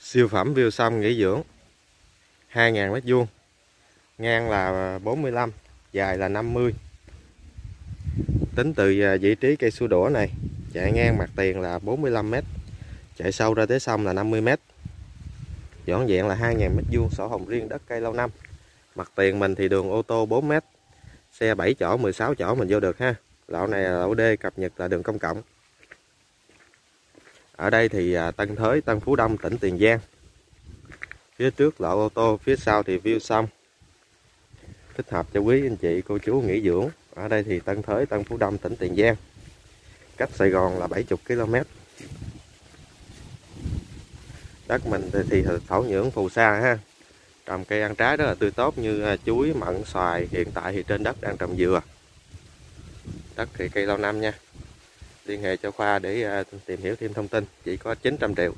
siêu phẩm view sông nghỉ dưỡng 2.000 mét vuông, ngang là 45 dài là 50 tính từ à, vị trí cây su đũa này, chạy ngang mặt tiền là 45 mét, chạy sâu ra tới sông là 50 mét. Dọn dẹn là 2.000 mét vuông sổ hồng riêng đất cây lâu năm. Mặt tiền mình thì đường ô tô 4 mét, xe 7 chỗ 16 chỗ mình vô được ha. Lậu này là lậu D, cập nhật là đường công cộng ở đây thì à, Tân Thới, Tân Phú Đông, tỉnh Tiền Giang. Phía trước lộ ô tô, phía sau thì view sông. Thích hợp cho quý anh chị, cô chú nghỉ dưỡng. Ở đây thì Tân Thới, Tân Phú Đông, tỉnh Tiền Giang. Cách Sài Gòn là 70 km đất mình thì thổ nhưỡng phù sa ha. Trồng cây ăn trái rất là tươi tốt như à, chuối, mận, xoài. Hiện tại thì trên đất đang trồng dừa. Đất thì cây lâu năm nha liên hệ cho khoa để à, tìm hiểu thêm thông tin. Chỉ có 900 triệu.